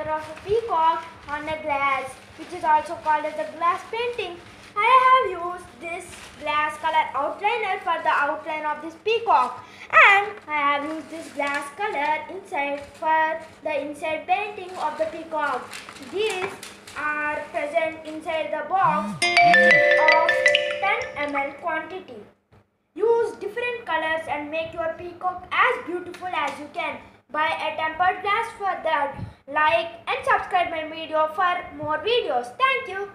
picture of a peacock on a glass, which is also called as a glass painting. I have used this glass color outliner for the outline of this peacock and I have used this glass color inside for the inside painting of the peacock. These are present inside the box of 10 ml quantity. Use different colors and make your peacock as beautiful as you can. Buy a tempered glass for that. Like and subscribe my video for more videos. Thank you.